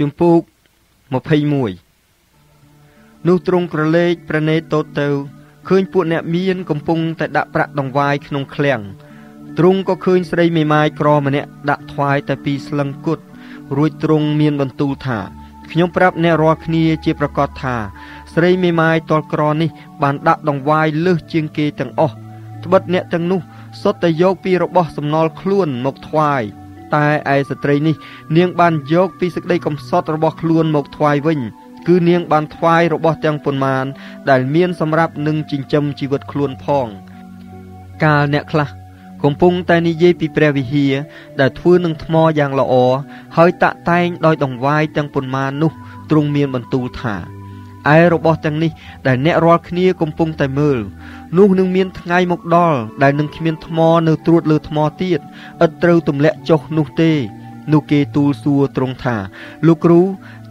ជំពូក21នោះទ្រង់ក្រឡេកប្រណេតតទៅឃើញពួកអ្នកមានកំពុងតែដាក់ប្រាក់ដង្វាយក្នុងឃ្លាំងទ្រង់ក៏ឃើញស្រីមេម៉ាយក្រម្នាក់ដាក់ថ្វាយតែពីស្លឹងគុតរួចទ្រង់មានបន្ទូលថាខ្ញុំប្រាប់អ្នករាល់គ្នាជាប្រកាសថា ស្រីមេម៉ាយតលក្រនេះ បានដាក់ដង្វាយលើសជាងគេទាំងអស់ត្បិតអ្នកទាំងនោះសុទ្ធតែយកពីរបស់សំណល់ខ្លួនមកថ្វាយ តែឯស្ត្រីនេះ នាងបានយកពីសេចក្តីកំសត់របស់ខ្លួនមកថ្វាយវិញ គឺនាងបានថ្វាយរបស់ទាំងប៉ុន្មាន ដែលមានសម្រាប់នឹងចិញ្ចឹមជីវិតខ្លួនផង កាលអ្នកខ្លះកំពុងតែនិយាយពីព្រះវិហារដែលធ្វើនឹងថ្មយ៉ាងល្អហើយតាក់តែងដោយដង្វាយទាំងប៉ុន្មាននោះទ្រង់មានបន្ទូលថាឯរបស់ទាំងនេះដែលអ្នករាល់គ្នាកំពុងតែមើល នោះនឹងមានថ្ងៃមកដល់ដែលនឹងគ្មានថ្មនៅត្រួតលើថ្មទៀតឥតត្រូវទម្លាក់ចុះនោះទេនោះគេទូលសួរទ្រង់ថា លោកគ្រូ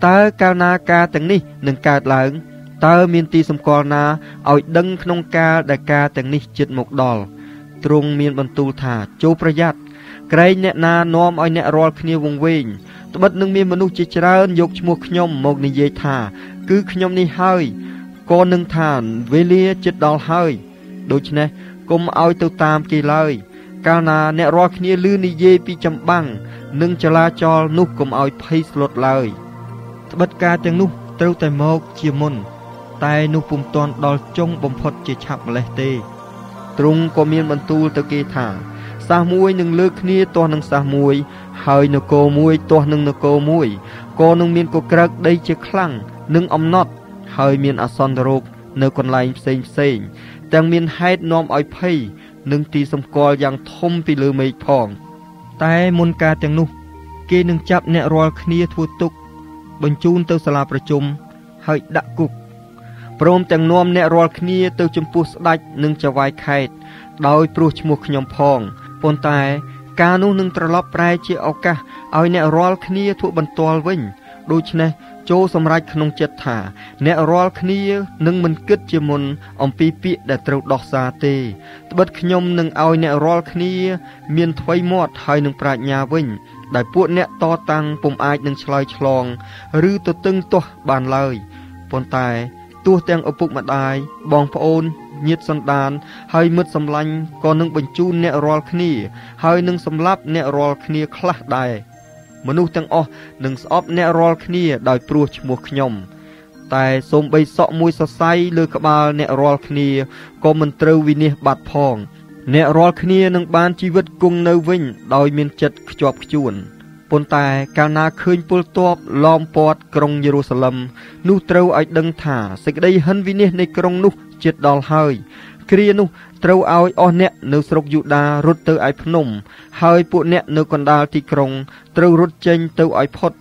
តើកាលណាការទាំងនេះនឹងកើតឡើងតើមានទីសម្គាល់ណាឲ្យដឹងក្នុងកាលដែលការទាំងនេះជិតមកដល់ទ្រង់មានបន្ទូលថាចូលប្រយ័ត្នក្រែងអ្នកណានាំឲ្យអ្នករាល់គ្នាវង្វេងត្បិតនឹងមានមនុស្សជាច្រើនយកឈ្មោះខ្ញុំមកនិយាយថា គឺខ្ញុំនេះហើយក៏នឹងថាវេលាជិតដល់ហើយ ដូច្នេះកុំឲ្យទៅតាមគេឡើយ កាលណាអ្នករាល់គ្នាលឺនិយាយពីចម្បាំងនិងចលាចលនោះកុំឲ្យភ័យស្លុតឡើយត្បិតការទាំងនោះត្រូវតែមកជាមុន តែនោះពុំទាន់ដល់ចុងបំផុតជាឆាប់ម្លេះទេទ្រង់ក៏មានបន្ទូលទៅគេថាសាសមួយនឹងលើកគ្នាទាស់នឹងសាសមួយ ហើយនគរមួយទាស់នឹងនគរមួយក៏នឹងមានកក្រើកដីជាខ្លាំងនិងអំណត់ហើយមានអសន្នរោគនៅកន្លែងផ្សេងផ្សេង ទាំងមានហេតុនាំឲ្យភ័យនិងទីសម្គាល់យ៉ាងធំពីលើមេឃផង តែមុនការទាំងនោះ គេនឹងចាប់អ្នករាល់គ្នាធ្វើទុក បញ្ជូនទៅសាលាប្រជុំហើយដាក់គុកព្រមទាំងនាំអ្នករាល់គ្នាទៅចំពោះស្ដេចនិងចៅហ្វាយខេត្តដោយព្រោះឈ្មោះខ្ញុំផងប៉ុន្តែការនោះនឹងត្រឡប់ប្រែជាឱកាសឲ្យអ្នករាល់គ្នាធ្វើបន្ទាល់វិញដូច្នេះ ចូលសម្រេចក្នុងចិត្តថា អ្នករាល់គ្នានឹងមិនគិតជាមុន អំពីពាក្យដែលត្រូវដោះសារទេត្បិតខ្ញុំនឹងឲ្យអ្នករាល់គ្នា មានថ្វីមាត់ហើយនឹងប្រាជ្ញាវិញដែលពួកអ្នកតតាំងពុំអាចនឹងឆ្លើយឆ្លង ឬទៅតឹងទាស់បានឡើយប៉ុន្តែទោះទាំងឪពុកម្ដាយបងប្អូនញាតិសន្តាន ហើយមិត្តសម្លាញ់ក៏នឹងបញ្ជូនអ្នករាល់គ្នា ហើយនឹងសម្លាប់អ្នករាល់គ្នាខ្លះដែរ មនុស្សទាំងអស់នឹងស្អប់អ្នករាល់គ្នាដោយព្រោះឈ្មោះខ្ញុំតែសូមបីសក់មួយសរសៃលើក្បាលអ្នករាល់គ្នាក៏មិនត្រូវវិនិច្ឆ័យបាត់ផង អ្នករាល់គ្នានឹងបានជីវិតគង់នៅវិញ ដោយមានចិត្តខ្ជាប់ខ្ជួនប៉ុន្តែកាលណាឃើញពលទ័ពล้อមព័ទ្ធក្រុងយេរូសាឡឹមនោះត្រូវឲ្យដឹងថាសេចក្តីហិនវិនិច្ឆ័យនៃក្រុងនោះជិតដល់ហើយ គ្រានោះត្រូវឲ្យអស់អ្នកនៅស្រុកយូដារត់ទៅឯភ្នំ ហើយពួកអ្នកនៅកណ្ដាលទីក្រុងត្រូវរត់ចេញទៅឲ្យផុត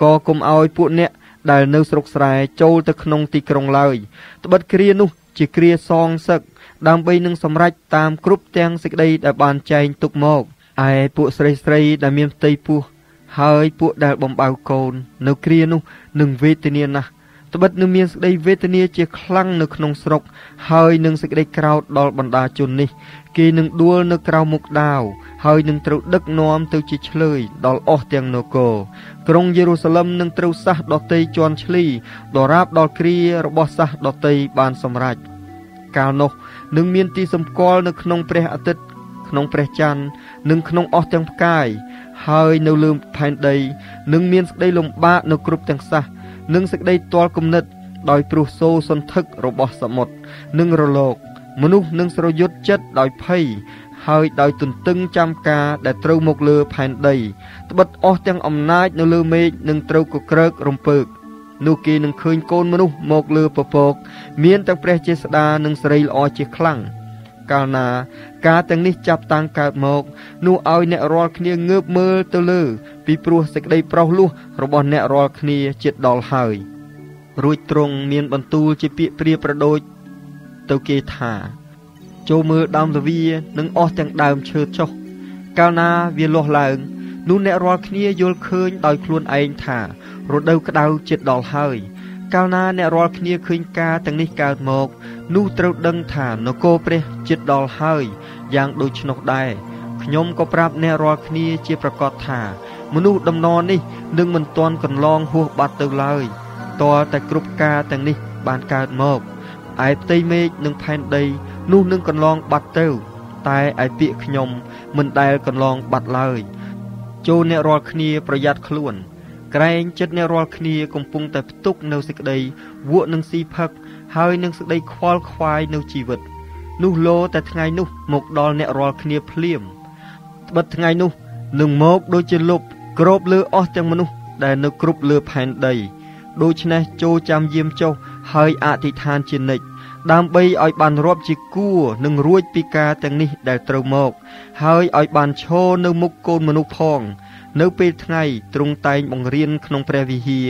ក៏គុំឲ្យពួកអ្នកដែលនៅស្រុកស្រែចូលទៅក្នុងទីក្រុងឡើយត្បិតគ្រានោះជាគ្រាសងសឹកដើម្បីនឹងសម្រេចតាមគ្រប់ទាំងសេចក្តីដែលបានចែងទុកមកឯពួកស្រីស្រីដែលមានផ្ទៃពោះហើយពួកដែលបំបៅកូន នៅគ្រានោះនឹងវេទនាណាស់ ត្បិតនឹងមានសេចក្តីវេទនាជាខ្លាំងនៅក្នុងស្រុក ហើយនឹងសេចក្តីក្រោធដល់បណ្ដាជននេះ គេនឹងដួលនៅក្រៅមុខដាវហើយនឹងត្រូវដឹកនាំទៅជាឆ្លើយដល់អស់ទាំងនគរក្រុងយេរូសាឡឹមនឹងត្រូវសះដតីជន់ឈ្លីដរាបដល់គ្រារបស់សះដតីបានសម្រេចកាលនោះនឹងមានទីសម្គាល់នៅក្នុងព្រះអាទិត្យក្នុងព្រះច័ន្ទនិងក្នុងអស់ទាំងផ្កាយហើយនៅលើផែនដីនឹងមានសេចក្តីលំបាកនៅគ្រប់ទាំងសះ និងសេចក្តីទាល់គំនិត ដោយព្រោះសូរសន្ធឹករបស់សមុទ្រនិងរលក មនុស្សនឹងស្រយុតចិត្តដោយភ័យហើយដោយទន្ទឹងចាំការដែលត្រូវមកលើផែនដីត្បិតអស់ទាំងអំណាចនៅលើមេឃនឹងត្រូវកក្រើករំពើកនោះគេនឹងឃើញកូនមនុស្សមកលើពពក មានទាំងព្រះជាស្ដានិងស្រីល្អជាខ្លាំង កាលណា ការទាំងនេះចាប់តាំងកើតមកនោះឲ្យអ្នករាល់គ្នាងើបមើលទៅលើ ពីព្រោះសេចក្តីប្រោសលោះរបស់អ្នករាល់គ្នាជិតដល់ហើយរួចទ្រង់មានបន្ទូលជាពាក្យព្រាប្រដូចទៅគេថាចូលមើលដើមទ្វារនិងអស់ទាំងដើមឈើចុះកាលណាវាលាស់ឡើងនោះអ្នករាល់គ្នាយល់ឃើញដោយខ្លួនឯងថារដូវក្តៅជិតដល់ហើយ កាលណាអ្នករាល់គ្នាឃើញការទាំងនេះកើតមកនោះត្រូវដឹងថានគរព្រះជិតដល់ហើយយ៉ាងដូច្នោះដែរខ្ញុំក៏ប្រាប់អ្នករាល់គ្នាជាប្រកាសថាមនុស្សដំណរនេះនឹងមិនទាន់កន្លងហួសបាត់ទៅឡើយតរតែគ្រប់ការទាំងនេះបានកើតមកឯផ្ទៃមេឃនិងផែនដីនោះនឹងកន្លងបាត់ទៅតែឯពាក្យខ្ញុំមិនដែលកន្លងបាត់ឡើយចូលអ្នករាល់គ្នាប្រយ័ត្នខ្លួន ក្រែងចិត្តអ្នករាល់គ្នាកំពុងតែផ្ទុកនៅសេចក្តីវក់នឹងស៊ីផឹកហើយនឹងសេចក្តីខ្វល់ខ្វាយនៅជីវិត នោះលោតែថ្ងៃនោះមកដល់អ្នករាល់គ្នាភ្លាមត្បិតថ្ងៃនោះនឹងមកដូចជាលុបក្របលើអស់ទាំងមនុស្សដែលនៅគ្រប់លើផែនដី ដូច្នេះចូលចាំយាមចុះហើយអធិដ្ឋានជានិច្ចដើម្បីឲ្យបានរាប់ជាគួរនឹងរួចពីការទាំងនេះដែលត្រូវមក ហើយឲ្យបានឈរនៅមុខកូនមនុស្សផង នៅពេលថ្ងៃទ្រង់តែងបង្រៀនក្នុងព្រះវិហារ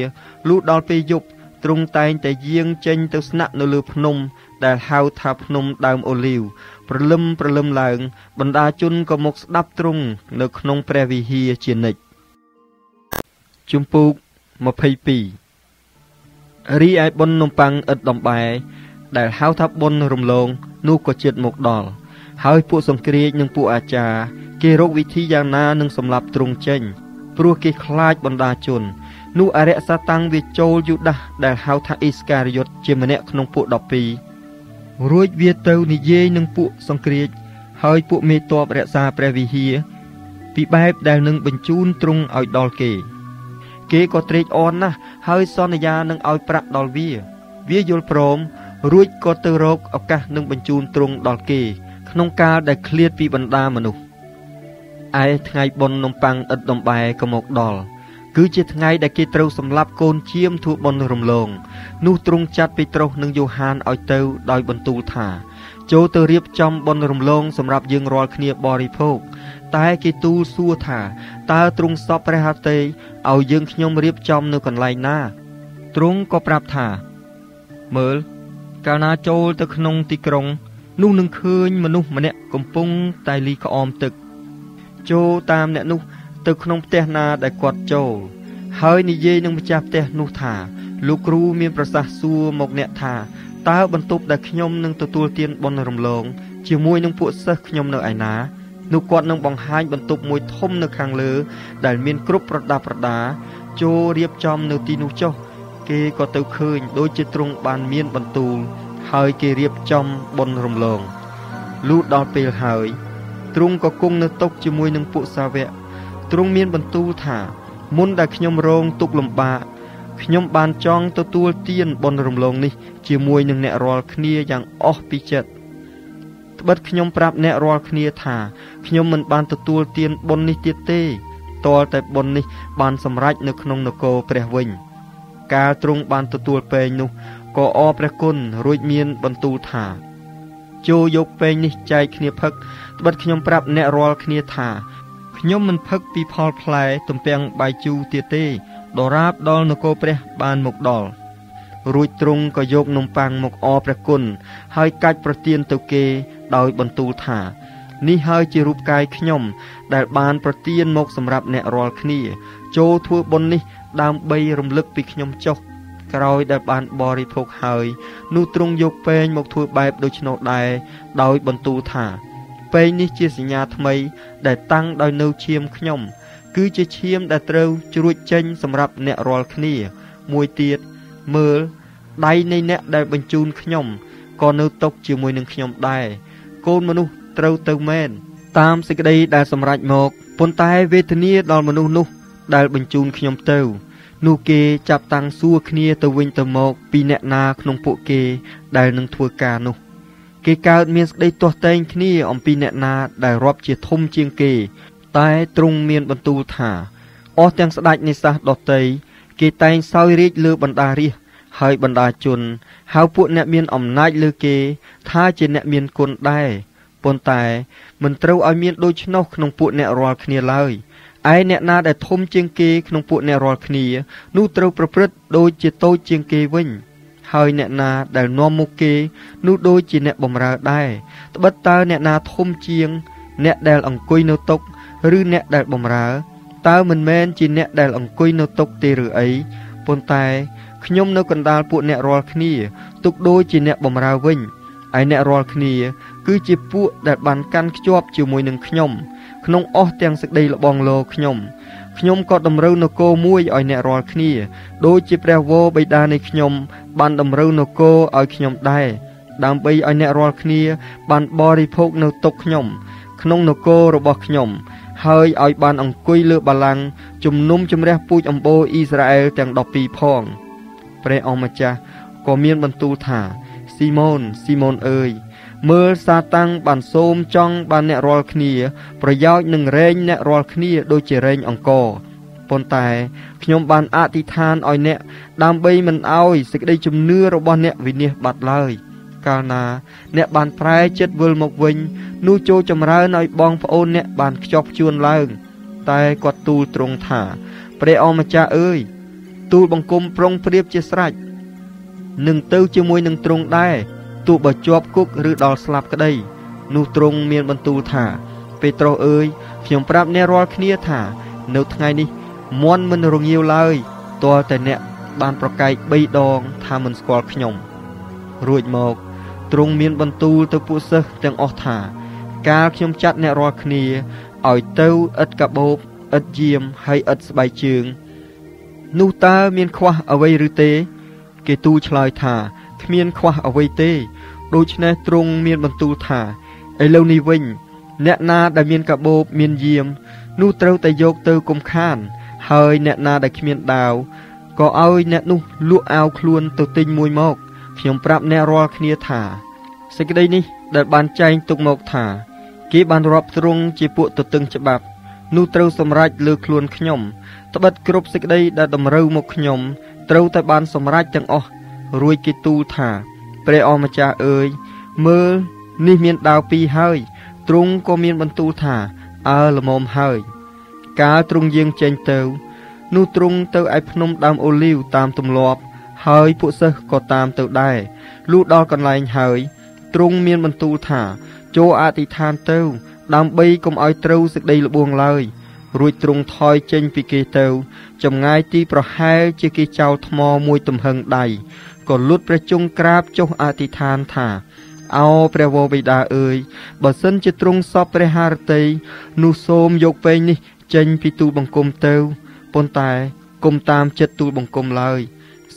លុះដល់ពេលយប់ទ្រង់តែងតែយាងចេញទៅស្នាក់នៅលើភ្នំ ដែលហៅថាភ្នំដើមអូលីវព្រលឹមព្រលឹមឡើង បណ្ដាជនក៏មកស្ដាប់ទ្រង់នៅក្នុងព្រះវិហារជានិច្ចជំពូក22រីឯបុណ្យនំប៉័ងឥតដំបែដែលហៅថាបុណ្យរំលង នោះក៏ជិតមកដល់ ហើយពួកសង្គ្រាចនិងពួកអាចារ្យគេរកវិធីយ៉ាងណានឹងសម្លាប់ទ្រង់ចេញ ព្រោះគេខ្លាចបណ្ដាជននោះអរិយសាតាំងវាចូលយូដាសដែលហៅថាអ៊ីស្ការីយ៉ុតជាម្នាក់ក្នុងពួក12រួចវាទៅនិយាយនឹងពួកសង្គ្រាចហើយពួកមេតបរក្សាព្រះវិហារពីបែបដែលនឹងបញ្ជូនទ្រង់ឲ្យដល់គេ គេក៏ត្រេកអរណាស់ហើយសន្យានឹងឲ្យប្រាក់ដល់វា វាយល់ព្រមរួចក៏ទៅរកឱកាសនឹងបញ្ជូនទ្រង់ដល់គេ ក្នុងកាលដែលឃ្លាតពីបណ្ដាមនុស្សឯថ្ងៃបុណ្យនំប៉័ងឥតដំបែក៏មកដល់គឺជាថ្ងៃដែលគេត្រូវសម្លាប់កូនជាមធ្វើបុណ្យរំលង នោះទ្រង់ចាត់ពេត្រុសនិងយ៉ូហានឲ្យទៅដោយបន្ទូលថា ចូលទៅរៀបចំបុណ្យរំលងសម្រាប់យើងរាល់គ្នាបរិភោគតែគេទូលសួរថាតើទ្រង់សពព្រះហត្ថេឲ្យយើងខ្ញុំរៀបចំនៅកន្លែងណាទ្រង់ក៏ប្រាប់ថាមើលកាលណាចូលទៅក្នុងទីក្រុង នោះនឹងឃើញមនុស្សម្នាក់កំពុងតែលីក្អមទឹក ចូលតាមអ្នកនោះ ទៅក្នុងផ្ទះណាដែលគាត់ចូល ហើយនិយាយនឹងម្ចាស់ផ្ទះនោះថា លោកគ្រូមានប្រសាសន៍សួរមកអ្នកថាតើបន្ទប់ដែលខ្ញុំនឹងទទួលទានបុណ្យរំលង ជាមួយនឹងពួកសិស្សខ្ញុំនៅឯណានោះគាត់នឹងបង្ហាញបន្ទប់មួយធំនៅខាងលើ ដែលមានគ្រប់ប្រដាប់ប្រដា ចូលរៀបចំនៅទីនោះចុះគេក៏ទៅឃើញដូចជាទ្រង់បានមានបន្ទូល ហើយគេរៀបចំបុណ្យរំលងលុះដល់ពេលហើយទ្រង់ក៏គង់នៅតុជាមួយនឹងពួកសាវកទ្រង់មានបន្ទូលថាមុនដែលខ្ញុំរងទុក្ខលំបាកខ្ញុំបានចង់ទទួលទានបុណ្យរំលងនេះ ជាមួយនឹងអ្នករាល់គ្នាយ៉ាងអស់ពីចិត្តត្បិតខ្ញុំប្រាប់អ្នករាល់គ្នាថាខ្ញុំមិនបានទទួលទានបុណ្យនេះទៀតទេតលតែបុណ្យនេះបានសម្រេចនៅក្នុងនគរព្រះវិញ កាលទ្រង់បានទទួលពេងនោះ ក៏អរព្រះគុណរួចមានបន្ទូលថាចូលយកពេងនេះចែកគ្នាផឹកត្បិតខ្ញុំប្រាប់អ្នករាល់គ្នាថាខ្ញុំមិនផឹកពីផលផ្លែទំពាំងបាយជូរទៀតទេដរាបដល់នគរព្រះបានមកដល់រួចទ្រង់ក៏យកនំប៉័ងមកអរព្រះគុណហើយកាច់ប្រទានទៅគេដោយបន្ទូលថានេះហើយជារូបកាយខ្ញុំ ដែលបានប្រទានមកសម្រាប់អ្នករាល់គ្នា ចូលធ្វើបុណ្យនេះដើម្បីរំលឹកពីខ្ញុំចុះ ក្រោយដែលបានបរិភោគហើយនោះទ្រង់យកពែងមកធ្វើបែបដូច្នោះដែរដោយបន្ទូលថាពែងនេះជាសញ្ញាថ្មី ដែលតាំងដោយនៅឈាមខ្ញុំ គឺជាឈាមដែលត្រូវជ្រួចចេញសម្រាប់អ្នករាល់គ្នា មួយទៀតមើលដៃនៃអ្នកដែលបញ្ជូនខ្ញុំក៏នៅຕົកជាមួយនឹងខ្ញុំដែរកូនមនុស្សត្រូវទៅមែនតាមសេចក្តីដែលសម្រេចមកប៉ុន្តែវេទនាដល់មនុស្សនោះដែលបញ្ជូនខ្ញុំទៅ នោះគេចាប់តាំងសួរគ្នាទៅវិញទៅមកពីអ្នកណាក្នុងពួកគេដែលនឹងធ្វើការនោះ គេកើតមានសេចក្តីទាស់តែងគ្នាអំពីអ្នកណាដែលរាប់ជាធំជាងគេ តែទ្រង់មានបន្ទូលថាអស់ទាំងស្ដេចនៃសាសដតីគេតែងសោយរាជលើបណ្ដារាជហើយបណ្ដាជនហៅពួកអ្នកមានអំណាចលើគេ ថាជាអ្នកមានគុណដែរប៉ុន្តែមិនត្រូវឲ្យមានដូច្នោះក្នុងពួកអ្នករាល់គ្នាឡើយ ឯអ្នកណាដែលធំជាងគេក្នុងពួកអ្នករាល់គ្នានោះត្រូវប្រព្រឹត្តដូចជាតូចជាងគេវិញ ហើយអ្នកណាដែលនាំមុខគេនោះដូចជាអ្នកបំរើដែរត្បិតតើអ្នកណាធំជាង អ្នកដែលអង្គុយនៅតុឬអ្នកដែលបំរើតើមិនមែនជាអ្នកដែលអង្គុយនៅតុទេឬអីប៉ុន្តែខ្ញុំនៅកណ្ដាលពួកអ្នករាល់គ្នាទុកដូចជាអ្នកបម្រើវិញឯអ្នករាល់គ្នា គឺជាពួកដែលបានកាន់ខ្ជាប់ជាមួយនឹងខ្ញុំ ក្នុងអស់ទាំងសេចក្តីលបងលោខ្ញុំខ្ញុំក៏តម្រូវនគរមួយឲ្យអ្នករាល់គ្នាដូចជាព្រះវរបិតានៃខ្ញុំបានតម្រូវនគរឲ្យខ្ញុំដែរដើម្បីឲ្យអ្នករាល់គ្នាបានបរិភោគនៅទុកខ្ញុំ ក្នុងនគររបស់ខ្ញុំហើយឲ្យបានអង្គុយលើបល្ល័ង្កជំនុំជម្រះពូជអម្បូរអ៊ីស្រាអែលទាំង12ផងព្រះអង្គម្ចាស់ក៏មានបន្ទូលថាស៊ីម៉ូនស៊ីម៉ូនអើយ មើលសាតាំងបានសូមចង់បានអ្នករាល់គ្នា ប្រយោជន៍នឹងរែងអ្នករាល់គ្នាដូចជារែងអង្គប៉ុន្តែខ្ញុំបានអធិដ្ឋានឲ្យអ្នកដើម្បីមិនឲ្យសេចក្តីជំនឿរបស់អ្នកវិនិច្ឆ័យបាត់ឡើយកាលណា អ្នកបានប្រែចិត្តវិលមកវិញនោះចូលចម្រើនឲ្យបងប្អូនអ្នកបានខ្ជាប់ខ្ជួនឡើង តែគាត់ទូលត្រង់ថា ព្រះអម្ចាស់អើយទូលបង្គំប្រុងប្រៀបជាស្រេចនឹងទៅជាមួយនឹងទ្រង់ដែរ ទោះបើជាប់គុកឬដល់ស្លាប់ក្តីនោះទ្រង់មានបន្ទូលថាពេត្រុសអើយខ្ញុំប្រាប់អ្នករាល់គ្នាថា នៅថ្ងៃនេះមន់មិនរងាវឡើយទាល់តែអ្នកបានប្រកែក3ដងថាមិនស្គាល់ខ្ញុំ រួចមកទ្រង់មានបន្ទូលទៅពួកសិស្សទាំងអស់ថាកាលខ្ញុំចាត់អ្នករាល់គ្នាឲ្យទៅឥតកាបូបឥតយាមហើយឥតស្បែកជើង នោះតើមានខ្វះអ្វីឬទេ គេទូលឆ្លើយថាគ្មានខ្វះអ្វីទេ ដូច្នេះទ្រង់មានបន្ទូលថាឥឡូវនេះវិញ អ្នកណាដែលមានកាបូបមានយាម នោះត្រូវតែយកទៅគុំខាន ហើយអ្នកណាដែលគ្មានដាវក៏ឲ្យអ្នកនោះលក់អាវខ្លួនទៅទិញមួយមកខ្ញុំប្រាប់អ្នករាល់គ្នាថាសេចក្តីនេះដែលបានចែងទុកមកថា គេបានរាប់ទ្រង់ជាពួកទទឹងច្បាប់នោះត្រូវសម្រេចលើខ្លួនខ្ញុំត្បិតគ្រប់សេចក្តីដែលតម្រូវមកខ្ញុំ ត្រូវតែបានសម្រេចទាំងអស់រួចគេទូលថា ព្រះអម្ចាស់អើយមើលនេះមានដាវពីរហើយទ្រង់ក៏មានបន្ទូលថាអើល្មមហើយ កាលទ្រង់យាងចេញទៅនោះទ្រង់ទៅឯភ្នំដើមអូលីវតាមទម្លាប់ ហើយពួកសិស្សក៏តាមទៅដែរលុះដល់កន្លែងហើយទ្រង់មានបន្ទូលថាចូលអធិដ្ឋានទៅ ដើម្បីកុំឲ្យត្រូវសេចក្តីល្បួងឡើយរួចទ្រង់ថយចេញពីគេទៅចម្ងាយទីប្រហែលជាគេចោលថ្មមួយទំហឹងដៃ ក៏លុតព្រះជង្គក្រាបចុះអធិដ្ឋានថាអោព្រះវរបិតាអើយបើសិនជាទ្រង់សពព្រះハរតីនោះសូមយកពេងនេះ ចេញពីទូលបង្គំទៅប៉ុន្តែគុំតាមចិត្តទូលបង្គំឡើយ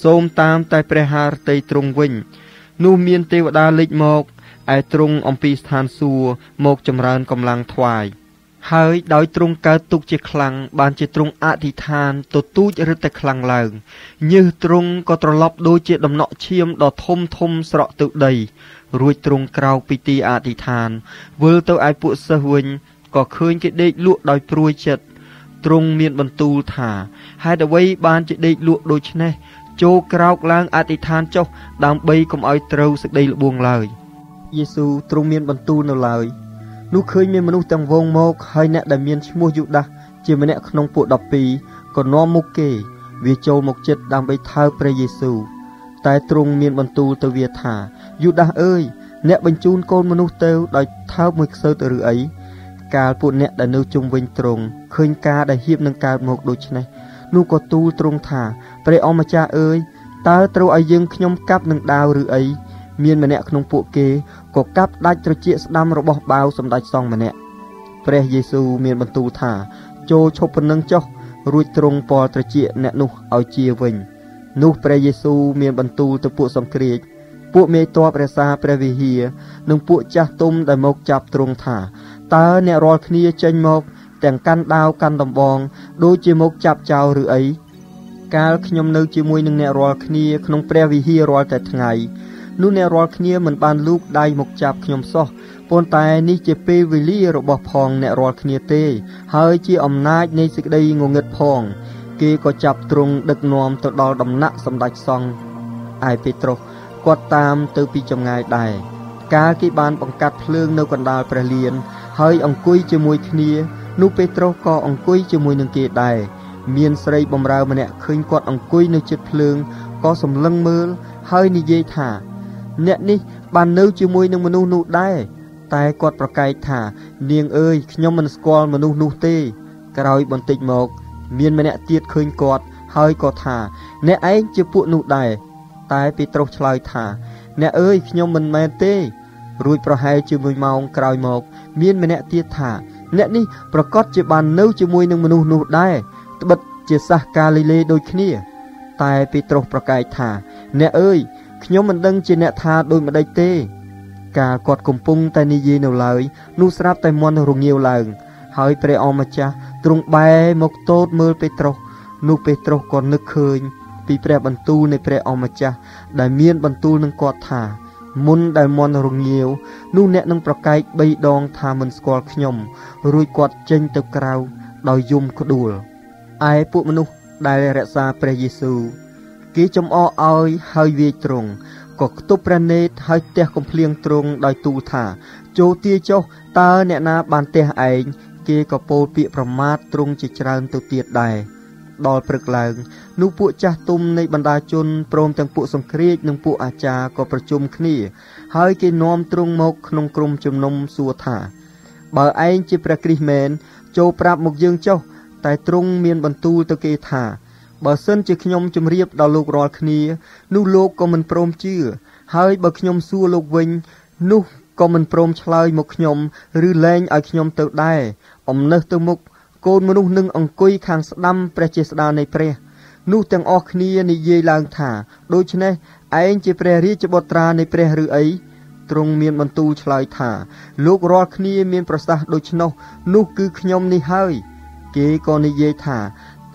សូមតាមតែព្រះハរតីទ្រង់វិញ នោះមានទេវតាលេចមកឯទ្រង់អំពីស្ថានសួគ៌មកចម្រើនកម្លាំងថ្វាយ ហើយដោយទ្រង់កើតទុកជាខ្លាំងបានជាទ្រង់អធិដ្ឋានទទូចរឹតតែខ្លាំងឡើងញើសទ្រង់ក៏ត្រឡប់ដូចជាដំណក់ឈាមដ៏ធំធំស្រក់ទៅដី រួចទ្រង់ក្រោកពីទីអធិដ្ឋានវិលទៅឯពួកសិស្សវិញក៏ឃើញគេដេកលក់ដោយព្រួយចិត្តទ្រង់មានបន្ទូលថាហេតុអ្វីបានជាដេកលក់ដូច្នេះចូលក្រោកឡើងអធិដ្ឋានចុះដើម្បីកុំឲ្យត្រូវសេចក្តីល្បួងឡើយយេស៊ូវទ្រង់មានបន្ទូលនៅឡើយ នោះឃើញមានមនុស្សទាំងវងមកហើយអ្នកដែលមានឈ្មោះយូដាសជាម្នាក់ក្នុងពួក12ក៏នាំមុខគេ វាចូលមកចិត្តដើម្បីថើបព្រះយេស៊ូវតែទ្រង់មានបន្ទូលទៅវាថាយូដាសអើយអ្នកបញ្ជូនកូនមនុស្សទៅដោយថើបមួយខ្សើទៅឬអីកាលពួកអ្នកដែលនៅជុំវិញទ្រង់ឃើញការដែលហៀបនឹងកើតមកដូច្នេះនោះក៏ទូលទ្រង់ថាព្រះអម្ចាស់អើយតើត្រូវឲ្យយើងខ្ញុំកាប់នឹងដាវឬអីមានម្នាក់ក្នុងពួកគេ ក៏កាប់ដាច់ត្រចៀកស្ដាំរបស់បាវសម្ដេចសង្ឃម្នាក់ព្រះយេស៊ូវមានបន្ទូលថា ចូលឈប់ប៉ុណ្ណឹងចុះរួចទ្រង់ពណ៌ត្រចៀកអ្នកនោះឲ្យជាវិញនោះព្រះយេស៊ូវមានបន្ទូលទៅពួកសង្គ្រាចពួកមេតបរក្សាព្រះវិហារនិងពួកចាស់ទុំដែលមកចាប់ទ្រង់ថាតើអ្នករាល់គ្នាចេញមកទាំងកាន់ដាវកាន់ដំបងដូចជាមកចាប់ចោលឬអីកាលខ្ញុំនៅជាមួយនឹងអ្នករាល់គ្នាក្នុងព្រះវិហាររាល់តែថ្ងៃ នោះអ្នករាល់គ្នាមិនបានលូកដៃមកចាប់ខ្ញុំសោះប៉ុន្តែនេះជាពេលវេលារបស់ផងអ្នករាល់គ្នាទេ ហើយជាអំណាចនៃសេចក្តីងងឹតផង គេក៏ចាប់ទ្រង់ដឹកនាំទៅដល់ដំណាក់សម្ដេចសង្ឃឯពេត្រុសគាត់តាមទៅពីចម្ងាយដែរកាលគេបានបង្កាត់ភ្លើងនៅកណ្ដាលព្រះលាន ហើយអង្គុយជាមួយគ្នានោះពេត្រុសក៏អង្គុយជាមួយនឹងគេដែរមានស្រីបំរើម្នាក់ឃើញគាត់អង្គុយនៅជិតភ្លើងក៏សម្លឹងមើលហើយនិយាយថា អ្នកនេះបាននៅជាមួយនឹងមនុស្សនោះដែរតែគាត់ប្រកែកថា នាងអើយខ្ញុំមិនស្គាល់មនុស្សនោះទេ ក្រោយបន្តិចមក មានម្នាក់ទៀតឃើញគាត់ហើយក៏ថា អ្នកឯងជាពួកនោះដែរតែពេត្រុសឆ្លើយថា អ្នកអើយខ្ញុំមិនមែនទេរួចប្រហែលជាមួយម៉ោងក្រោយមក មានម្នាក់ទៀតថា អ្នកនេះប្រកាសជាបាននៅជាមួយនឹងមនុស្សនោះដែរត្បិតជាសាសកាលីលេដូចគ្នា តែពេត្រុសប្រកែកថា អ្នកអើយ ខ្ញុំមិនដឹងជាអ្នកថាដូចម្ដេចទេ កាលគាត់កំពុងតែនិយាយនៅឡើយនោះស្រាប់តែមន់រងាវឡើង ហើយព្រះអម្ចាស់ទ្រង់បែរមកទតមើលពេត្រុសនោះពេត្រុសក៏នឹកឃើញ ពីព្រះបន្ទូលនៃព្រះអម្ចាស់ដែលមានបន្ទូលនឹងគាត់ថាមុនដែលមន់រងាវនោះអ្នកនឹងប្រកែក3ដងថាមិនស្គាល់ខ្ញុំ រួចគាត់ចេញទៅក្រៅដោយយំក្ដួលឯពួកមនុស្សដែលរក្សាព្រះយេស៊ូវ គេចំអកឲ្យហើយវាយទ្រង់ក៏ខ្ទប់ព្រះនេតហើយទះកំភ្លៀងទ្រង់ដោយទូលថាចូលទាចុះតើអ្នកណាបានទះឯងគេក៏ពោលពាក្យប្រមាថទ្រង់ជាច្រើនទៅទៀតដែរដល់ព្រឹកឡើងនោះពួកចាស់ទុំនៃបណ្ដាជនព្រមទាំងពួកសង្គ្រាចនិងពួកអាចារ្យក៏ប្រជុំគ្នា ហើយគេនាំទ្រង់មកក្នុងក្រុមជំនុំសួរថាបើឯងជាព្រះគ្រីស្ទមែនចូលប្រាប់មកយើងចុះតែទ្រង់មានបន្ទូលទៅគេថា បើសិនជាខ្ញុំជម្រាបដល់លោករាល់គ្នា នោះលោកក៏មិនព្រមជឿហើយបើខ្ញុំសួរលោកវិញ នោះក៏មិនព្រមឆ្លើយមកខ្ញុំ ឬលែងឲ្យខ្ញុំទៅដែរអំណឹសទៅមុខកូនមនុស្សនឹងអង្គុយខាងស្ដាំព្រះជាស្ដានៃព្រះនោះទាំងអស់គ្នានិយាយឡើងថាដូច្នេះឯងជាព្រះរាជបុត្រានៃព្រះឬអីទ្រង់មានបន្ទូលឆ្លើយថាលោករាល់គ្នាមានប្រសាសន៍ដូច្នោះនោះគឺខ្ញុំនេះហើយ គេក៏និយាយថា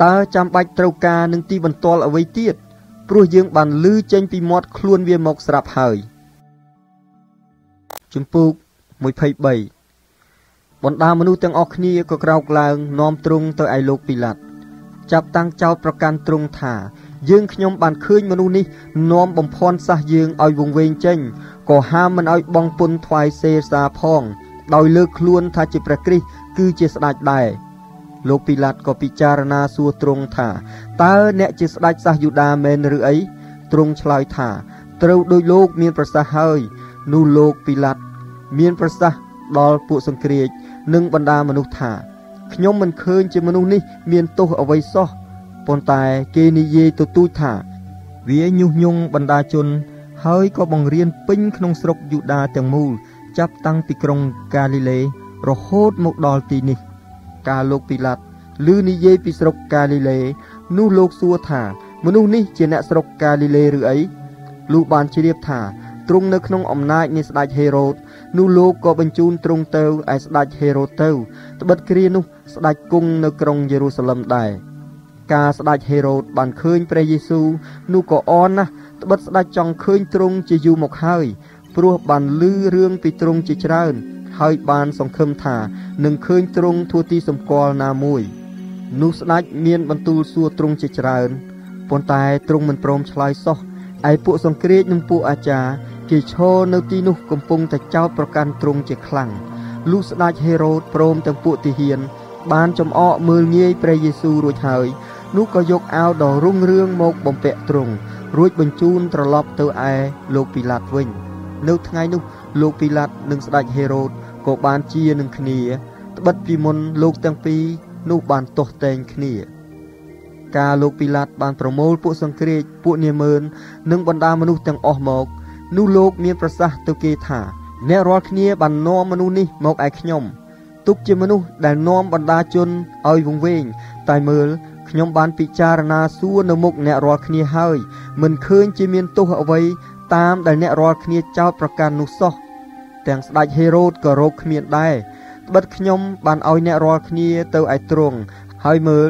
តើចាំបាច់ត្រូវការនឹងទីបន្ទាល់អ្វីទៀតព្រោះយើងបានលឺចេញពីមាត់ខ្លួនវាមកស្រាប់ហើយជំពូក23បណ្ដាមនុស្សទាំងអស់គ្នាក៏ក្រោកឡើងនាំទ្រង់ទៅឯលោកពីឡាត់ចាប់តាំងចោតប្រកាន់ទ្រង់ថាយើងខ្ញុំបានឃើញមនុស្សនេះនាំបំភ័ន្តសះយើងឲ្យវង្វេងចេញក៏ហាមមិនឲ្យបងពុនថ្វាយសេសាផង ដោយលើកខ្លួនថាជាព្រះគ្រីស្ទគឺជាស្ដេចដែរ លោកពីឡាតក៏ពិចារណាសួរទ្រង់ថាតើអ្នកជាស្ដេចសាសយូដាមែនឬអីទ្រង់ឆ្លើយថាត្រូវដោយលោកមានប្រសាសន៍ហើយនោះលោកពីឡាតមានប្រសាសន៍ដល់ពួកសង្គ្រាចនិងបណ្ដាមនុស្សថាខ្ញុំមិនឃើញជាមនុស្សនេះមានទោសអ្វីសោះប៉ុន្តែគេនិយាយទទូចថាវាញុះញង់បណ្ដាជន ហើយក៏បង្រៀនពេញក្នុងស្រុកយូដាទាំងមូល ចាប់តាំងពីក្រុងកាលីលេរហូតមកដល់ទីនេះ កាលលោកពីឡាត់ឮនិយាយពីស្រុកកាលីលេនោះលោកសួរថាមនុស្សនេះជាអ្នកស្រុកកាលីលេឬអីលុះបានជ្រាបថាទ្រង់នៅក្នុងអំណាចនៃស្ដេចហេរ៉ូតនោះលោកក៏បញ្ជូនទ្រង់ទៅឯស្ដេចហេរ៉ូតទៅត្បិតគ្រានោះស្ដេចគង់នៅក្រុងយេរូសាឡឹមដែរការស្ដេចហេរ៉ូតបានឃើញព្រះយេស៊ូវនោះក៏អន់ណាស់ត្បិតស្ដេចចង់ឃើញទ្រង់ជាយូរមកហើយព្រោះបានឮរឿងពីទ្រង់ជាច្រើន ហើយបានសង្ឃឹមថានឹងឃើញទ្រង់ទួទីសម្គាល់ណាមួយនោះស្ដេចមានបន្ទូលសួរទ្រង់ជាច្រើនប៉ុន្តែទ្រង់មិនព្រមឆ្លើយសោះឯពួកសង្គ្រាចនិងពួកអាចារ្យគេឈរនៅទីនោះកំពុងតែចោទប្រកាន់ទ្រង់ជាខ្លាំងលុះស្ដេចហេរ៉ូតព្រមទាំងពួកទាហាន បានចំអកមើលងាយព្រះយេស៊ូវរួចហើយនោះក៏យកអាវដ៏រុងរឿងមកបំពាក់ទ្រង់រួចបញ្ជូនត្រឡប់ទៅឯលោកពីឡាតវិញ នៅថ្ងៃនោះលោកពីឡាតនិងស្ដេចហេរ៉ូត ក៏បានជានឹងគ្នាត្បិតពីមុនលោកទាំងពីរនោះបានទាស់តែងគ្នាការលោកពីឡាតបានប្រមូលពួកសង្គ្រាចពួកនាមឺននិងបណ្ដាមនុស្សទាំងអស់មកនោះលោកមានប្រសាសន៍ទៅគេថាអ្នករាល់គ្នាបាននាំមនុស្សនេះមកឯខ្ញុំទុកជាមនុស្សដែលនាំបណ្ដាជនឲ្យវង្វេងតែមើលខ្ញុំបានពិចារណាសួរនៅមុខអ្នករាល់គ្នាហើយមិនឃើញជាមានទោសអ្វីតាមដែលអ្នករាល់គ្នាចោទប្រកាន់នោះសោះ ទាំងស្ដេចហេរ៉ូតក៏រកគ្មានដែរត្បិតខ្ញុំបានឲ្យអ្នករាល់គ្នាទៅឯទ្រង់ហើយមើល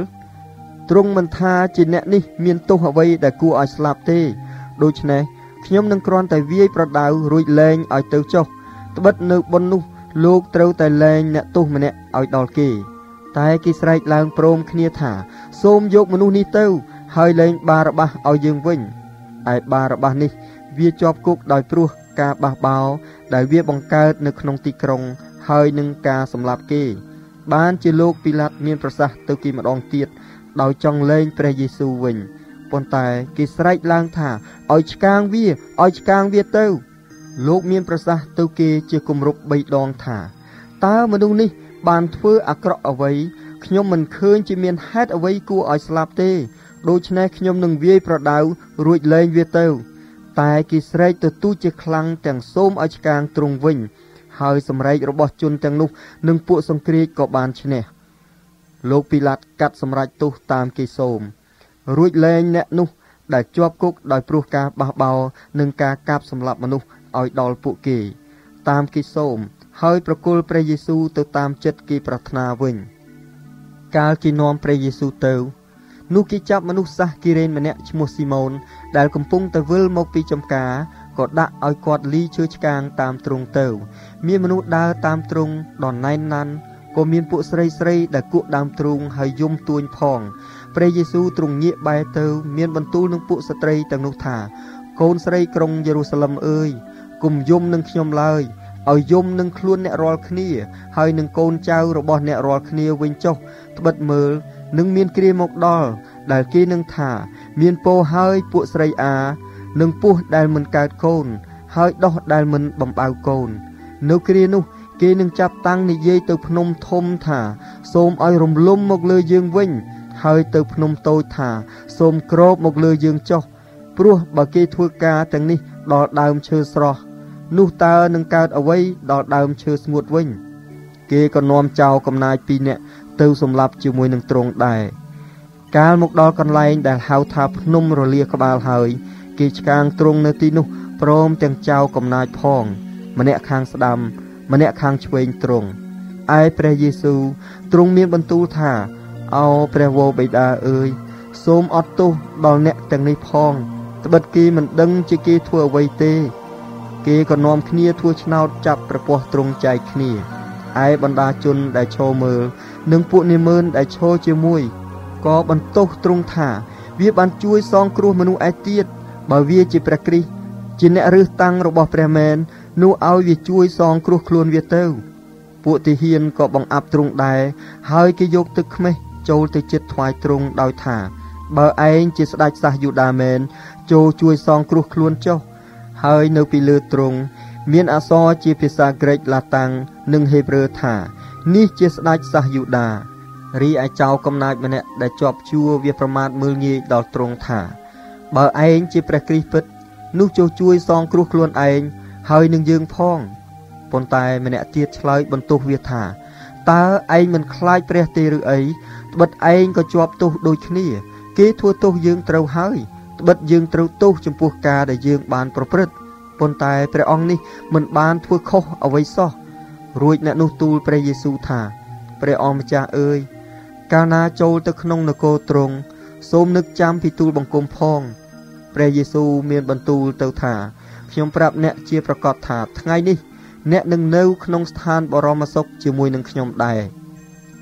ទ្រង់មិនថាជាអ្នកនេះមានទោសអ្វីដែលគួរឲ្យស្លាប់ទេដូច្នេះខ្ញុំនឹងគ្រាន់តែវាយប្រដៅរួចលែងឲ្យទៅចុះត្បិតនៅប៉ុននោះលោកត្រូវតែលែងអ្នកទោសម្នាក់ឲ្យដល់គេ តែគេស្រែកឡើងព្រមគ្នាថា សូមយកមនុស្សនេះទៅ ហើយលែងបារបាសឲ្យយើងវិញឯបារបាសនេះ វាជាប់គុកដោយព្រោះ ការបះបោរដែលវាបង្កើតនៅក្នុងទីក្រុង ហើយនឹងការសម្លាប់គេ បានជាលោកពីឡាត់មានប្រសាសន៍ទៅគេម្ដងទៀតដោយចង់លែងព្រះយេស៊ូវវិញប៉ុន្តែគេស្រែកឡើងថាឲ្យឆ្កាងវាឲ្យឆ្កាងវាទៅ លោកមានប្រសាសន៍ទៅគេជាគម្រប់3ដងថាតើមនុស្សនេះ បានធ្វើអាក្រក់អ្វីខ្ញុំមិនឃើញជាមានហេតុអ្វីគួរឲ្យស្លាប់ទេដូច្នេះខ្ញុំនឹងវាយប្រដៅរួចលែងវាទៅ តែគេស្រែកទៅទូចជាខ្លាំងទាំងសូមឲ្យឆ្កាងទ្រង់វិញ ហើយសម្រែករបស់ជនទាំងនោះនិងពួកសង្គ្រាចក៏បានឈ្នះលោកពីឡាតកាត់សម្រេចទោសតាមគេសូម រួចលែងអ្នកនោះ ដែលជាប់គុកដោយព្រោះការបះបោរនិងការកាប់សម្លាប់មនុស្សឲ្យដល់ពួកគេ តាមគេសូម ហើយប្រគល់ព្រះយេស៊ូវទៅតាមចិត្តគេប្រាថ្នាវិញ កាលគេនាំព្រះយេស៊ូវទៅ នោះគេចាប់មនុស្សសាសគីរ៉េនម្នាក់ឈ្មោះស៊ីម៉ូន ដែលកំពុងទៅវិលមកពីចំការក៏ដាក់ឲ្យគាត់លីឈើឆ្កាងតាមទ្រុងទៅ មានមនុស្សដើរតាមទ្រុងដល់ណែនណាន់ក៏មានពួកស្រីស្រីដែលគក់ដើមទ្រូងហើយយំទួញផងព្រះយេស៊ូវទ្រង់ងាកបែរទៅ មានបន្ទូលនឹងពួកស្ត្រីទាំងនោះថា កូនស្រីក្រុងយេរូសាឡឹមអើយគុំយំនឹងខ្ញុំឡើយឲ្យយំនឹងខ្លួនអ្នករាល់គ្នា ហើយនឹងកូនចៅរបស់អ្នករាល់គ្នាវិញចុះត្បិតមើលនឹងមានគ្រាមកដល់ ដែលគេនឹងថា មានពោហើយពួកស្រីអានឹងពោះដែលមិនកើតកូន ហើយដោះដែលមិនបំបៅកូន នៅគ្រានោះ គេនឹងចាប់តាំងនិយាយទៅភ្នំធំថា សូមឲ្យរំលំមកលើយើងវិញ ហើយទៅភ្នំតូចថា សូមក្របមកលើយើងចុះព្រោះបើគេធ្វើការទាំងនេះដល់ដើមឈើស្រស់នោះតើនឹងកើតអ្វីដល់ដើមឈើស្ងួតវិញ គេក៏នាំចោលកំណាចពីរនាក់ទៅសម្លាប់ជាមួយនឹងទ្រង់ដែរ កាលមកដល់កន្លែងដែលហៅថាភ្នំរលាក្បាលហើយ គេឆ្កាងទ្រង់នៅទីនោះព្រមទាំងចៅកំណាចផង ម្នាក់ខាងស្ដាំ ម្នាក់ខាងឆ្វេងទ្រង់ឯព្រះយេស៊ូវទ្រង់មានបន្ទូលថាអោព្រះវរបិតាអើយសូមអត់ទោសដល់អ្នកទាំងនេះផងត្បិតគេមិនដឹងជាគេធ្វើអ្វីទេ គេក៏នាំគ្នាធ្វើឆ្នោតចាប់ប្រពោះទ្រង់ចែកគ្នាឯបណ្ដាជនដែលឈរមើលនិងពួកនាម៉ឺនដែលឈរជាមួយ ក៏បន្ទោសទ្រង់ថា វាបានជួយសងគ្រោះមនុស្សឯទៀតបើវាជាព្រះគ្រីស្ទជាអ្នករឹសតាំងរបស់ព្រះមែននោះឲ្យវាជួយសងគ្រោះខ្លួនវាទៅ ពួកទាហានក៏បង្អាប់ទ្រង់ដែរហើយគេយកទឹកខ្មេះចូលទៅចិត្តថ្វាយទ្រង់ដោយថា បើឯងជាស្ដេចសាសយូដាមែនចូលជួយសងគ្រោះខ្លួនចុះហើយនៅពីលើទ្រង់មានអក្សរជាភាសាក្រិកឡាតាំងនិងហេប្រឺថា នេះជាស្ដេចសាសយូដា រីឯចៅកំណាចម្នាក់ដែលជាប់ជួរវាប្រមាថមើលងាយដល់ទ្រង់ថា បើឯងជាព្រះគ្រីស្ទពិត នោះចូលជួយសងគ្រោះខ្លួនឯងហើយនឹងយើងផងប៉ុន្តែម្នាក់ទៀតឆ្លើយបន្ទោសវាថាតើឯងមិនខ្លាចព្រះទេឬអីត្បិតឯងក៏ជាប់ទោសដូចគ្នា គេធ្វើទោសយើងត្រូវហើយត្បិតយើងត្រូវទោសចំពោះការដែលយើងបានប្រព្រឹត្តប៉ុន្តែព្រះអង្គនេះមិនបានធ្វើខុសអ្វីសោះរួចអ្នកនោះទូលព្រះយេស៊ូវថាព្រះអង្គម្ចាស់អើយ កាលណាចូលទៅក្នុងនគរទ្រង់សូមនឹកចាំពីទូលបង្គំផងព្រះយេស៊ូវមានបន្ទូលទៅថាខ្ញុំប្រាប់អ្នកជាប្រកាសថាថ្ងៃនេះ អ្នកនឹងនៅក្នុងស្ថានបរមសុខជាមួយនឹងខ្ញុំដែរ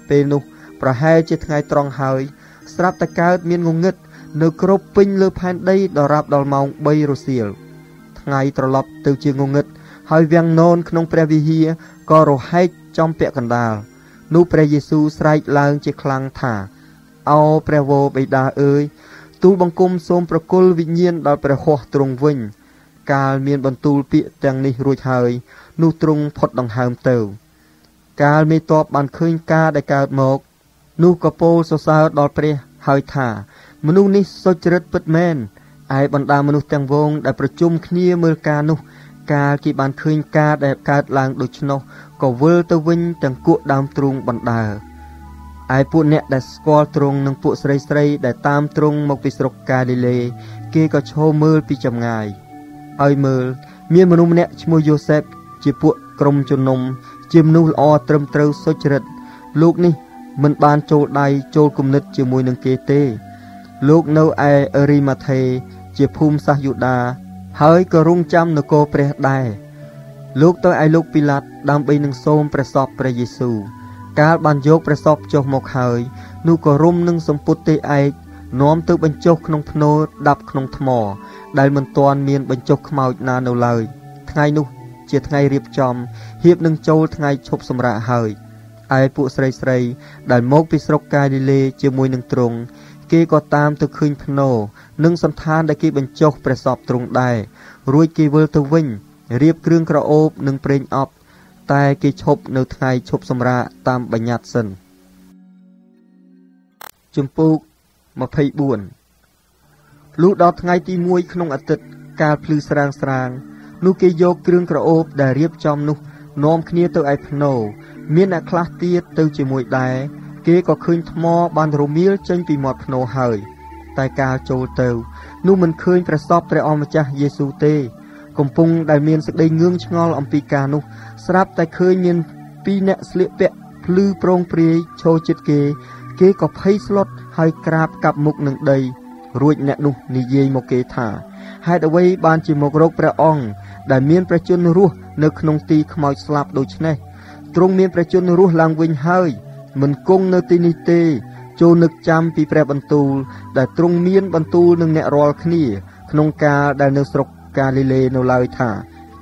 ពេលនោះប្រហែលជាថ្ងៃត្រង់ហើយ ស្រាប់តែកើតមានងងឹតនៅគ្រប់ពេញលើផែនដីដល់រាប់ដល់ម៉ោង3រសៀលថ្ងៃត្រឡប់ទៅជាងងឹតហើយវាំងននក្នុងព្រះវិហារក៏រហែកចំពាក់កណ្ដាល នោះព្រះយេស៊ូវស្រែកឡើងជាខ្លាំងថាអោព្រះវរបិតាអើយទូលបង្គំសូមប្រគល់វិញ្ញាណដល់ព្រះហស្ថទ្រង់វិញ កាលមានបន្ទូលពាក្យទាំងនេះរួចហើយនោះទ្រង់ផុតដង្ហើមទៅ កាលមេតបបានឃើញការដែលកើតមក នោះក៏ពោលសរសើរដល់ព្រះហើយថា មនុស្សនេះសុចរិតពិតមែនឯបណ្ដាមនុស្សទាំងវងដែលប្រជុំគ្នាមើលការនោះ កាលគេបានឃើញការដែលកើតឡើងដូច្នោះ ក៏វិលទៅវិញទាំងគក់ដើមទ្រូងបណ្ដើឯពួកអ្នកដែលស្គាល់ទ្រង់និងពួកស្រីស្រីដែលតាមទ្រង់មកពីស្រុកកាលីលេ គេក៏ឈរមើលពីចម្ងាយហើយមើល មានមនុស្សម្នាក់ឈ្មោះយូសេបជាពួកក្រុមជំនុំជាមនុស្សល្អត្រឹមត្រូវសុចរិតលោកនេះមិនបានចូលដៃចូលគំនិតជាមួយនឹងគេទេ លោកនៅឯអេរីម៉ាថេជាភូមិសាសយូដា ហើយក៏រងចាំនគរព្រះដែរ លោកទៅឯលោកពីឡាតដើម្បីនឹងសូមព្រះសពព្រះយេស៊ូវកាលបានយកព្រះសពចុះមកហើយនោះក៏រុំនឹងសម្ពុតទេឯកនាំទៅបញ្ចុះក្នុងភ្នោដាប់ក្នុងថ្ម ដែលមិនទាន់មានបញ្ចុះខ្មោចណានៅឡើយថ្ងៃនោះជាថ្ងៃរៀបចំហៀបនឹងចូលថ្ងៃឈប់សម្រាកហើយឯពួកស្រីស្រីដែលមកពីស្រុកកាលីលេជាមួយនឹងទ្រង់គេក៏តាមទៅឃើញភ្នោនិងសន្តានដែលគេបញ្ចុះព្រះសពទ្រង់ដែររួចគេវិលទៅវិញ រៀបគ្រឿងក្រអូបនិងប្រេងអប់ តែគេឈប់នៅថ្ងៃឈប់សម្រាកតាមបញ្ញត្តិសិនជំពូក24លុះដល់ថ្ងៃទី1ក្នុងអាទិត្យកាលភ្លឺស្រាងស្រាង នោះគេយកគ្រឿងក្រអូបដែលរៀបចំនោះនាំគ្នាទៅឯភ្នោមានអ្នកខ្លះទៀតទៅជាមួយដែរគេក៏ឃើញថ្មបានរមៀលចេញពីមាត់ភ្នោហើយ តែកាលចូលទៅ នោះមិនឃើញព្រះសពព្រះអម្ចាស់យេស៊ូទេ កំពុងដែលមានសេចក្តីងឿងឆ្ងល់អំពីការនោះ ស្រាប់តែឃើញមានពីរអ្នកស្លៀកពាក់ភ្លឺប្រងព្រាយឈរចិត្តគេ គេក៏ភ័យស្លុតហើយក្រាបកាប់មុខនឹងដីរួចអ្នកនោះនិយាយមកគេថាហេតុអ្វីបានជាមករកព្រះអង្គដែលមានព្រះជន្មរស់នៅក្នុងទីខ្មោចស្លាប់ដូច្នេះទ្រង់មានព្រះជន្មរស់ឡើងវិញហើយមិនគង់នៅទីនេះទេចូលនឹកចាំពីព្រះបន្ទូល ដែលទ្រង់មានបន្ទូលនឹងអ្នករាល់គ្នា ក្នុងកាលដែលនៅស្រុក កាលីលេនៅឡើយថា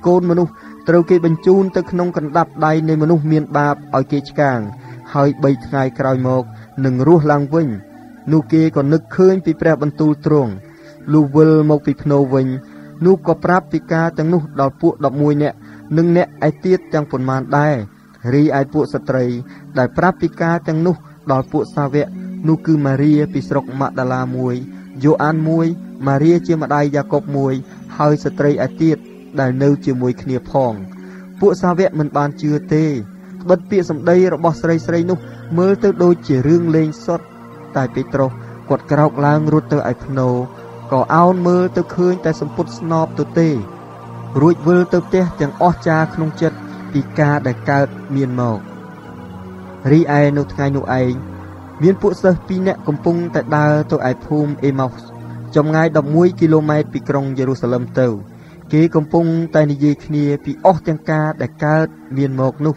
កូនមនុស្សត្រូវគេបញ្ជូនទៅក្នុងកណ្ដាប់ដៃនៃមនុស្សមានបាបឲ្យគេឆ្កាង ហើយ3ថ្ងៃក្រោយមកនឹងរស់ឡើងវិញនោះគេក៏នឹកឃើញពីព្រះបន្ទូលទ្រង់លុះវិលមកពីភ្នោវិញនោះក៏ប្រាប់ពីការទាំងនោះដល់ពួក11នាក់និងអ្នកឯទៀតទាំងប៉ុន្មានដែររីឯពួកស្ត្រី ដែលប្រាប់ពីការទាំងនោះដល់ពួកសាវកនោះគឺម៉ារីពីស្រុកម៉ាដាឡាមួយយូអានមួយម៉ារីជាម្ដាយយ៉ាកុបមួយ ហើយស្ត្រីឯទៀតដែលនៅជាមួយគ្នាផង ពួកសាវកមិនបានជឿទេត្បិតពាក្យសម្ដីរបស់ស្រីស្រីនោះ មើលទៅដូចជារឿងលេងសុទ្ធតែពេត្រុសគាត់ក្រោកឡើងរត់ទៅឯភ្នោក៏អោនមើលទៅឃើញតែសម្ពុតស្នប់ទៅទេ រួចវិលទៅផ្ទះទាំងអស់ចាក្នុងចិត្តពីការដែលកើតមានមករីឯនៅថ្ងៃនោះឯងមានពួកសិស្សពីរនាក់កំពុងតែដើរទៅឯភូមិអេម៉ោស ចម្ងាយ11គីឡូម៉ែត្រពីក្រុងយេរូសាឡឹមទៅ គេកំពុងតែនិយាយគ្នាពីអស់ទាំងការដែលកើតមានមកនោះ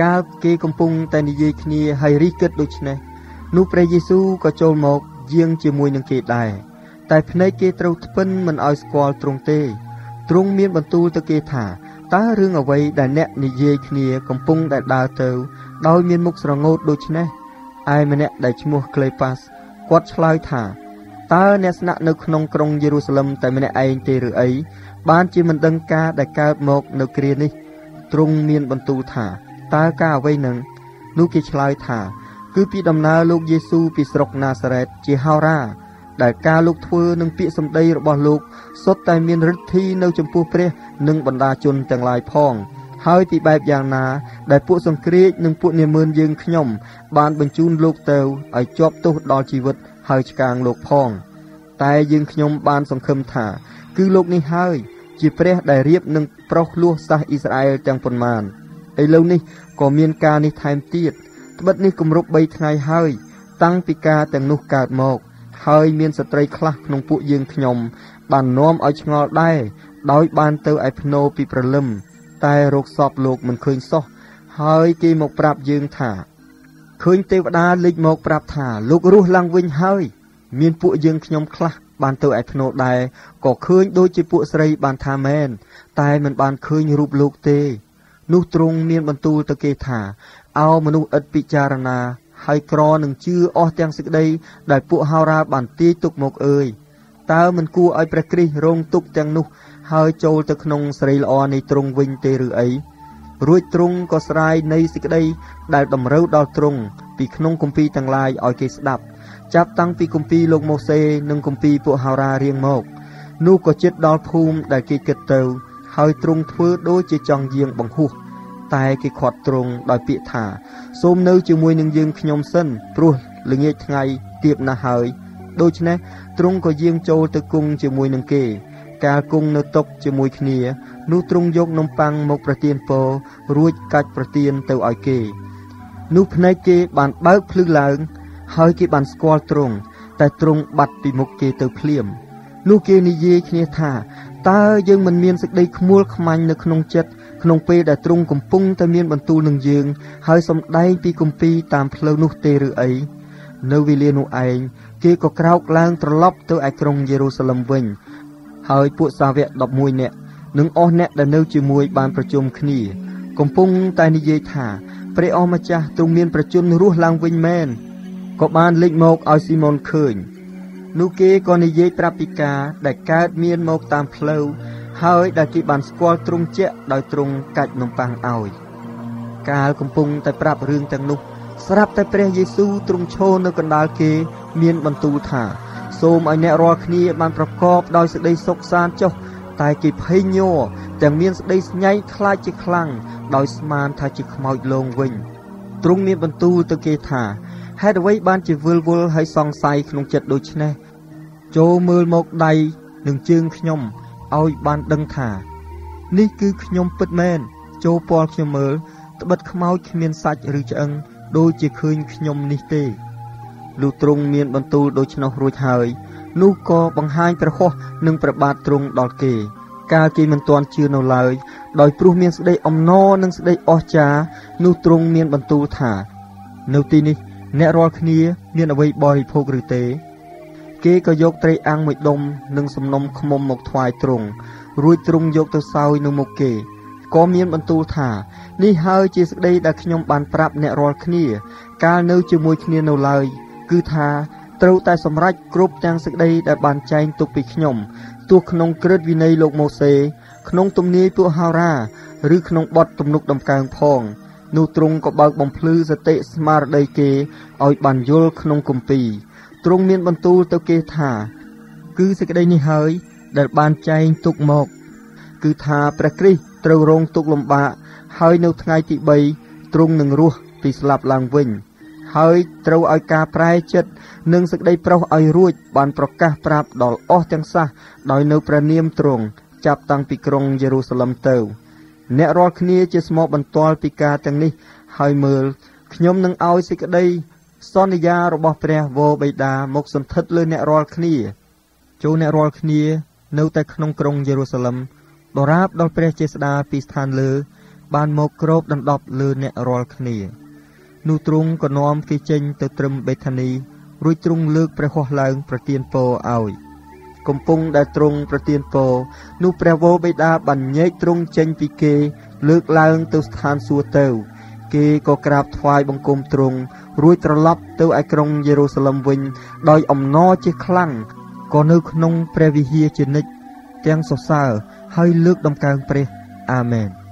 កាលគេកំពុងតែនិយាយគ្នាហើយរីគិតដូច្នេះនោះព្រះយេស៊ូវក៏ចូលមកយាងជាមួយនឹងគេដែរតែភ្នែកគេត្រូវថ្ពិនមិនឲ្យស្គាល់ទ្រង់ទេទ្រង់មានបន្ទូលទៅគេថាតើរឿងអ្វីដែលអ្នកនិយាយគ្នាកំពុងតែដើរទៅ ដោយមានមុខស្រងោតដូចនេះឯម្នាក់ដែលឈ្មោះក្លេប៉ាសគាត់ឆ្លើយថា តើអ្នកស្នាក់នៅក្នុងក្រុងយេរូសាឡឹមតែម្នាក់ឯងទេឬអីបានជាមិនដឹងការដែលកើតមកនៅគ្រានេះទ្រង់មានបន្ទូលថាតើការអ្វីនឹងនោះគេឆ្លើយថា គឺពីដំណើរលោកយេស៊ូពីស្រុកណាសារ៉េតជាហោរាដែលការលោកធ្វើនឹងពាក្យសម្ដីរបស់លោកសុទ្ធតែមានឫទ្ធិនៅចំពោះព្រះ និងបណ្ដាជនទាំងឡាយផង ហើយពីបែបយ៉ាងណា ដែលពួកសង្គ្រាចនិងពួកនាមឿនយើងខ្ញុំ បានបញ្ជូនលោកទៅឲ្យជាប់ទោសដល់ជីវិត ហើយឆ្កាងលោកផង តែយើងខ្ញុំបានសង្ឃឹមថា គឺលោកនេះហើយ ជាព្រះដែលរៀបនឹងប្រុសលួសសាសអ៊ីស្រាអែលទាំងប៉ុន្មានឥឡូវនេះក៏មានការនេះថែមទៀតត្បិតនេះគម្រប់3ថ្ងៃហើយ តាំងពីការទាំងនោះកើតមក ហើយមានស្ត្រីខ្លះក្នុងពួកយើងខ្ញុំ បាននាំឲ្យឆ្ងល់ដែរដោយបានទៅឯភ្នោពីព្រលឹមតែរោគសពលោកមិនឃើញសោះហើយគេមកប្រាប់យើងថា ឃើញទេវតាលេចមកប្រាប់ថាលោករស់ឡើងវិញហើយ មានពួកយើងខ្ញុំខ្លះបានទៅឯភ្នោដែរក៏ឃើញដូចជាពួកស្រីបានថាមែនតែមិនបានឃើញរូបលោកទេនោះទ្រង់មានបន្ទូលទៅគេថាអោមនុស្សឥតពិចារណា ហើយក្រនឹងជឿអស់ទាំងសេចក្តីដែលពួកហោរាបានទាយទុកមកអើយតើមិនគួរឲ្យព្រះគ្រីស្ទរងទុកទាំងនោះ ហើយចូលទៅក្នុងស្រីល្អនៃទ្រង់វិញទេឬអី រួចទ្រង់ក៏ស្រាយនៃសេចក្តីដែលតម្រូវដល់ទ្រង់ពីក្នុងគម្ពីរទាំងឡាយឲ្យគេស្ដាប់ចាប់តាំងពីគម្ពីរលោកម៉ូសេនិងគម្ពីរពួកហោរារៀងមក នោះក៏ចិត្តដល់ភូមិដែលគេគិតទៅ ហើយទ្រង់ធ្វើដូចជាចង់យាងបង្ហោះតែគេខាត់ទ្រង់ដោយពាក្យថា សូមនៅជាមួយនឹងយើងខ្ញុំសិនព្រោះល្ងាចថ្ងៃទៀបណាស់ហើយដូច្នេះទ្រង់ក៏យាងចូលទៅគង់ជាមួយនឹងគេ កាលគង់នៅតុជាមួយគ្នា នោះទ្រង់យកនំប៉័ងមកប្រទានពររួចកាច់ប្រទានទៅឲ្យគេ នោះភ្នែកគេបានបើកភ្លឺឡើង ហើយគេបានស្គាល់ទ្រង់តែទ្រង់បាត់ពីមុខគេទៅភ្លាមនោះគេនិយាយគ្នាថាតើយើងមិនមានសេចក្តីខ្មួលខ្មាញ់នៅក្នុងចិត្តក្នុងពេលដែលទ្រង់កំពុងតែមានបន្ទូលនឹងយើង ហើយសំដែងពីគម្ពីរតាមផ្លូវនោះទេឬអីនៅវេលានោះឯងគេក៏ក្រោកឡើងត្រឡប់ទៅឯក្រុងយេរូសាឡឹមវិញ ហើយពួកសាវក11នាក់ និងអស់អ្នកដែលនៅជាមួយបានប្រជុំគ្នា កំពុងតែនិយាយថាព្រះអម្ចាស់ទ្រង់មានប្រជញ្ញរស់ឡើងវិញមែនក៏បានលេចមកឲ្យស៊ីម៉ុនឃើញនោះគេក៏និយាយប្រាប់ពីការដែលកើតមានមកតាមផ្លូវហើយដែលគេបានស្គាល់ទ្រង់ជាក់ដោយទ្រង់កាច់នំប៉័ងឲ្យកាលកំពុងតែប្រាប់រឿងទាំងនោះ ស្រាប់តែព្រះយេស៊ូវទ្រង់ឈរនៅកណ្ដាលគេ មានបន្ទូលថា សូមឲ្យអ្នករាល់គ្នាបានប្រកបដោយសេចក្តីសុខសាន្តចុះ តែគេភ័យញ័រទាំងមានសេចក្តីស្ញែកខ្លាចជាខ្លាំងដោយស្មានថាជាខ្មោចលងវិញទ្រង់មានបន្ទូលទៅគេថាហេតុអ្វីបានជាវិលវល់ហើយសង្ស័យក្នុងចិត្តដូច្នេះចូលមើលមកដៃនិងជើងខ្ញុំឲ្យបានដឹងថា នេះគឺខ្ញុំពិតមែនចូលពាល់ខ្ញុំមើលត្បិតខ្មោចគ្មានសាច់ឬឆ្អឹងដូចជាឃើញខ្ញុំនេះទេលុះទ្រង់មានបន្ទូលដូច្នោះរួចហើយ នោះក៏បង្ហាញព្រះហស្ថនិងព្រះបាទទ្រង់ដល់គេ កាលគេមិនទាន់ជឿនៅឡើយដោយព្រោះមានស្ដីអំណរនិងស្ដីអស្ចារ្យនោះទ្រង់មានបន្ទូលថា នៅទីនេះ អ្នករាល់គ្នាមានអ្វីបរិភោគឬទេ គេក៏យកត្រីអាំងមួយដុំនិងសំណុំខ្មុំមកថ្វាយទ្រង់រួចទ្រង់យកទៅសោយនៅមុខគេក៏មានបន្ទូលថានេះហើយជាសេចក្តីដែលខ្ញុំបានប្រាប់អ្នករាល់គ្នា កាលនៅជាមួយគ្នានៅឡើយ គឺថា ត្រូវតែសម្រេចគ្រប់ទាំងសេចក្តីដែលបានចែងទុកពីខ្ញុំទោះក្នុងក្រឹតវិន័យលោកម៉ូសេ ក្នុងទំនាយពួកហោរាឬក្នុងបទទំនុកដំកើងផងនោះទ្រង់ក៏បើកបំភ្លឺសតិស្មារតីគេឲ្យបានយល់ក្នុងគម្ពីរទ្រង់មានបន្ទូលទៅគេថា គឺសេចក្តីនេះហើយ ដែលបានចែងទុកមក គឺថាព្រះគ្រីស្ទត្រូវរងទុក្ខលំបាកហើយនៅថ្ងៃទី3ទ្រង់នឹងរស់ពីស្លាប់ឡើងវិញ ហើយត្រូវឲ្យការប្រែចិត្តនិងសេចក្តីប្រុសឲ្យរួច បានប្រកាសប្រាប់ដល់អស់ទាំងសះដោយនៅព្រះនាមទ្រង់ចាប់តាំងពីក្រុងយេរូសាឡឹមទៅ អ្នករាល់គ្នាជាស្មោកបន្ទាល់ពីការទាំងនេះហើយមើលខ្ញុំនឹងឲ្យសេចក្តីសន្យារបស់ព្រះវរបិតាមកសន្ធិដ្ឋលើអ្នករាល់គ្នាចូលអ្នករាល់គ្នា នៅតែក្នុងក្រុងយេរូសាឡឹមដរាបដល់ព្រះចេស្តាពីស្ថានលើ បានមកគ្របដណ្ដប់លើអ្នករាល់គ្នា នោះទ្រង់ក៏នាំគេចេញទៅត្រឹមបេថានី រួចទ្រង់លើកព្រះហស្ថឡើងប្រទានពរឲ្យកំពុងដែលទ្រង់ប្រទានពរនោះព្រះវរបិតាបានញែកទ្រង់ចេញពីគេ លើកឡើងទៅស្ថានសួគ៌ទៅ គេក៏ក្រាបថ្វាយបង្គំទ្រង់រួចត្រឡប់ទៅឯក្រុងយេរូសាឡឹមវិញ ដោយអំណរជាខ្លាំងក៏នៅក្នុងព្រះវិហារជានិច្ចទាំងសរសើរហើយលើកដំកើងព្រះអាមែន